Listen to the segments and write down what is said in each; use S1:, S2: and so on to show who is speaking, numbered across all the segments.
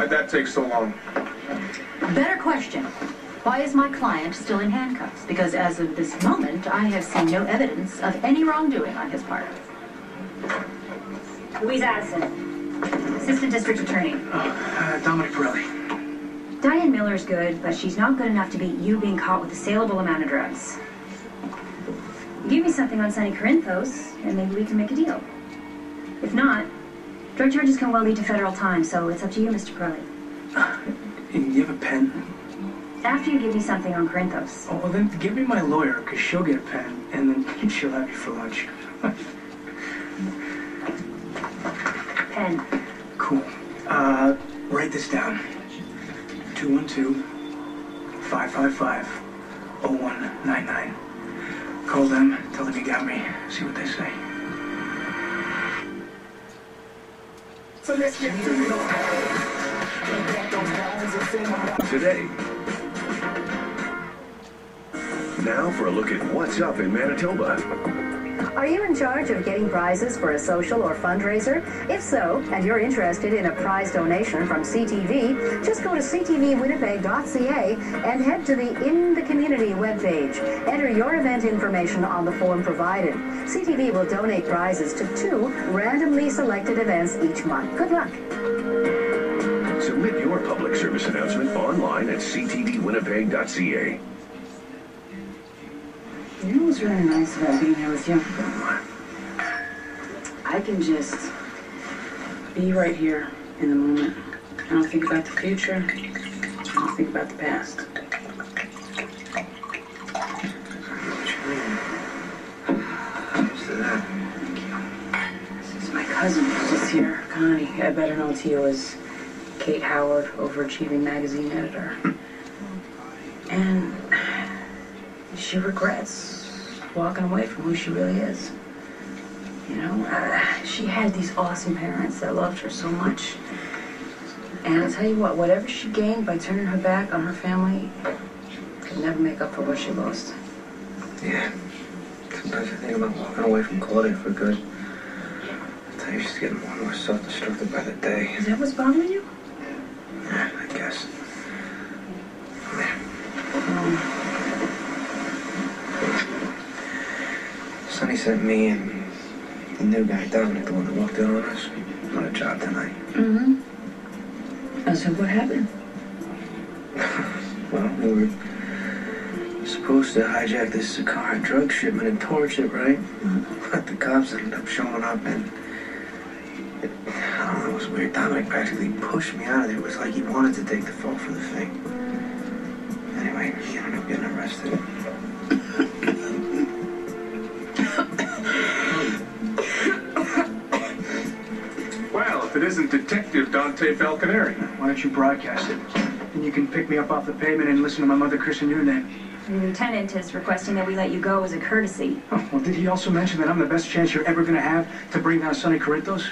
S1: Why'd that take so long?
S2: Better question. Why is my client still in handcuffs? Because as of this moment, I have seen no evidence of any wrongdoing on his part.
S3: Louise Addison, Assistant District Attorney.
S4: Uh, Dominic Pirelli.
S3: Diane Miller's good, but she's not good enough to beat you being caught with a saleable amount of drugs. Give me something on Sonny Corinthos, and maybe we can make a deal. If not, drug charges can well lead to federal time, so it's up to you, Mr. Pirelli.
S4: You have a pen?
S3: After you give me something on Corinthos.
S4: Oh, well, then give me my lawyer, because she'll get a pen, and then she'll have you for lunch.
S3: Pen.
S4: cool. Uh, write this down. 212-555-0199. Call them, tell them you got me, see what they say.
S5: Today. Now for a look at what's up in Manitoba.
S6: Are you in charge of getting prizes for a social or fundraiser? If so, and you're interested in a prize donation from CTV, just go to ctvwinnipeg.ca and head to the In the Community webpage. Enter your event information on the form provided. CTV will donate prizes to two randomly selected events each month. Good luck.
S5: Submit your public service announcement online at ctvwinnipeg.ca.
S7: You know what's really nice about being here with you? I can just be right here in the moment. I don't think about the future. I don't think about the past. This is my cousin who's just here, Connie. I better know to you as Kate Howard, overachieving magazine editor. And she regrets walking away from who she really is. You know, uh, she had these awesome parents that loved her so much. And I'll tell you what, whatever she gained by turning her back on her family could never make up for what she lost.
S8: Yeah. Sometimes I think about walking away from Claudia for good. I tell you, she's getting more and more self-destructive by the day.
S7: Is that what's bothering you?
S8: Yeah, I guess. Sonny sent me and the new guy, Dominic, the one that walked in on us, on a job tonight.
S7: Mm-hmm. Oh, so what happened?
S8: Well, we were supposed to hijack this car drug shipment and torch it, right? But the cops ended up showing up and it, I don't know, it was weird. Dominic practically pushed me out of there. It was like he wanted to take the fall for the thing. Anyway, he ended up getting arrested.
S1: Well, if it isn't Detective Dante Falconeri.
S4: Why don't you broadcast it? And you can pick me up off the pavement and listen to my mother christen your name.
S3: The lieutenant is requesting that we let you go as a courtesy.
S4: Oh, well, did he also mention that I'm the best chance you're ever going to have to bring down Sonny Corinthos?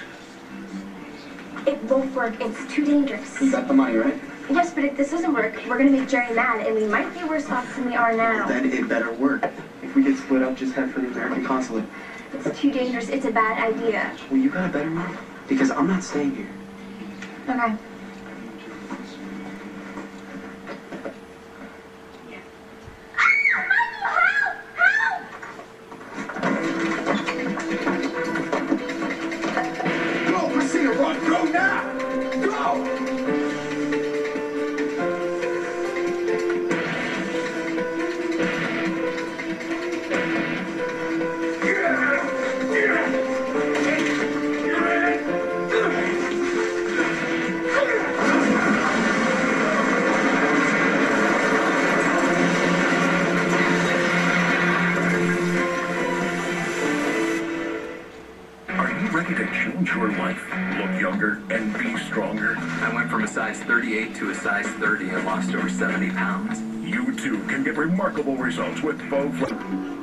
S9: It won't work. It's too dangerous.
S4: You got the money, right?
S9: Yes, but if this doesn't work, we're gonna make Jerry mad, and we might be worse off than we are now.
S8: Then it better work. If we get split up, just head for the American consulate.
S9: It's too dangerous. It's a bad idea.
S8: Well, you got a better move? Because I'm not staying here.
S9: Okay.
S5: Change your life, look younger, and be stronger?
S10: I went from a size 38 to a size 30 and lost over 70 pounds.
S5: You too can get remarkable results with Bowflex.